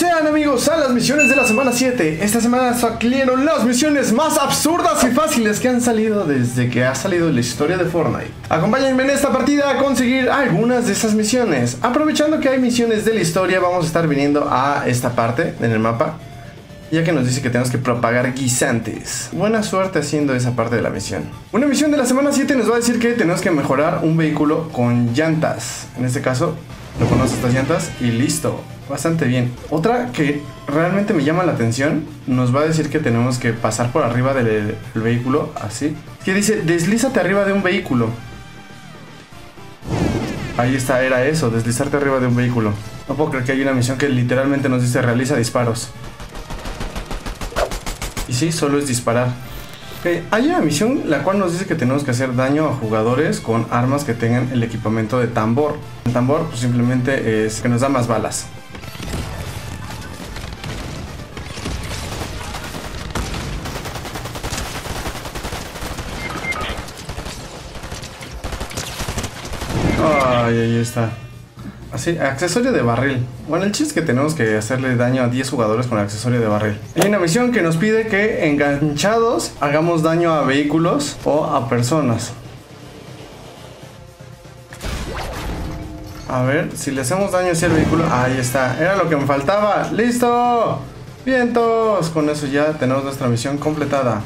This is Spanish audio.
sean amigos a las misiones de la semana 7. Esta semana salieron las misiones más absurdas y fáciles que han salido desde que ha salido la historia de Fortnite. Acompáñenme en esta partida a conseguir algunas de esas misiones. Aprovechando que hay misiones de la historia, vamos a estar viniendo a esta parte en el mapa. Ya que nos dice que tenemos que propagar guisantes. Buena suerte haciendo esa parte de la misión. Una misión de la semana 7 nos va a decir que tenemos que mejorar un vehículo con llantas. En este caso, lo ponemos estas llantas y listo. Bastante bien. Otra que realmente me llama la atención, nos va a decir que tenemos que pasar por arriba del, vehículo, así. Que dice, deslízate arriba de un vehículo. Ahí está, era eso, deslizarte arriba de un vehículo. No puedo creer que hay una misión que literalmente nos dice realiza disparos. Y sí, solo es disparar. Ok, hay una misión la cual nos dice que tenemos que hacer daño a jugadores con armas que tengan el equipamiento de tambor. El tambor pues, simplemente es que nos da más balas. Ay, ahí está. Así, accesorio de barril. Bueno, el chiste es que tenemos que hacerle daño a 10 jugadores con el accesorio de barril. Hay una misión que nos pide que enganchados hagamos daño a vehículos o a personas. A ver, si le hacemos daño hacia el vehículo. Ahí está, era lo que me faltaba. ¡Listo! ¡Vientos! Con eso ya tenemos nuestra misión completada.